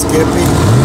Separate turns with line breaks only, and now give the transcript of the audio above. skippy.